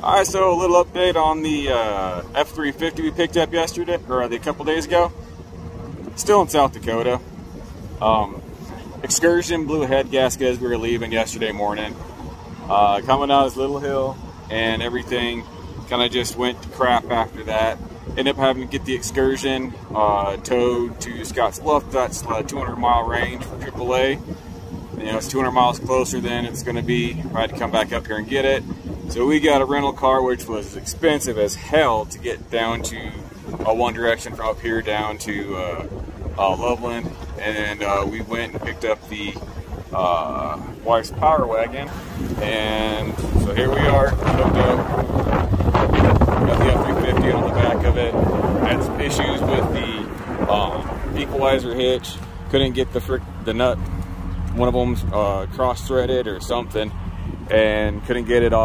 All right, so a little update on the uh, F-350 we picked up yesterday, or a couple days ago. Still in South Dakota. Um, excursion blew a head gasket as we were leaving yesterday morning. Uh, coming out this little hill and everything kind of just went to crap after that. Ended up having to get the excursion uh, towed to Scotts Bluff. That's a 200 mile range for AAA. You know, it's 200 miles closer than it's going to be. I had to come back up here and get it. So we got a rental car, which was expensive as hell to get down to uh, one direction from up here down to uh, uh, Loveland. And uh, we went and picked up the uh, wife's power wagon. And so here we are, hooked up. Got the F-350 on the back of it. Had some issues with the um, equalizer hitch. Couldn't get the frick, the nut. One of them's uh, cross-threaded or something, and couldn't get it off.